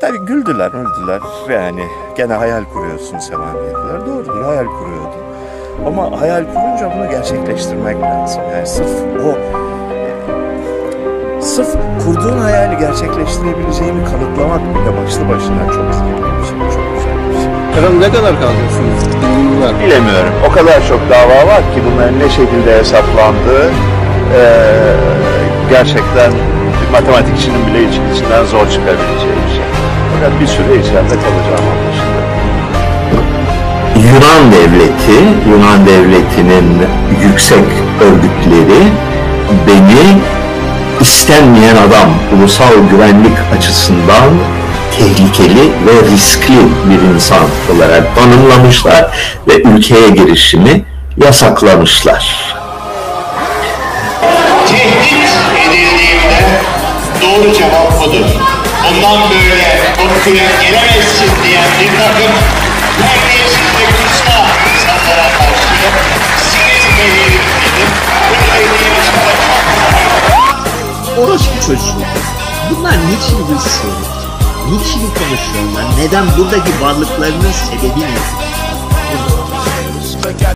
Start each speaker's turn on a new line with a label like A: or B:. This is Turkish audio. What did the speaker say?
A: Tabii güldüler, öldüler. Yani gene hayal kuruyorsun Sevan dediler. Doğrudur, hayal kuruyordu. Ama hayal kurunca bunu gerçekleştirmek lazım. Yani sırf o sırf kurduğun hayali gerçekleştirebileceğini kanıtlamak bile başlı başına çok zevkli bir şey, çok güzel bir şey.
B: Efendim ne kadar kalacaksınız?
A: Bilemiyorum. O kadar çok dava var ki bunların ne şekilde hesaplandığı eee, gerçekten matematikçinin bile için- içinden zor çıkabileceği bir şey. Fakat bir süre içeride kalacağım anlaşıldı.
C: Yunan devleti, Yunan devletinin yüksek örgütleri beni istenmeyen adam ulusal güvenlik açısından tehlikeli ve riskli bir insan olarak tanımlamışlar ve ülkeye girişimi yasaklamışlar.
D: Budur. Bundan böyle korkuya gelemezsin diyen bir takım terbiyesiz ve küstah insanlara karşı sinir veririm dedim. Bunu dediğim için de çok
E: Orospu çocuğu. Bunlar niçin hırsız? Niçin konuşuyorlar? Neden buradaki varlıklarının sebebi ne?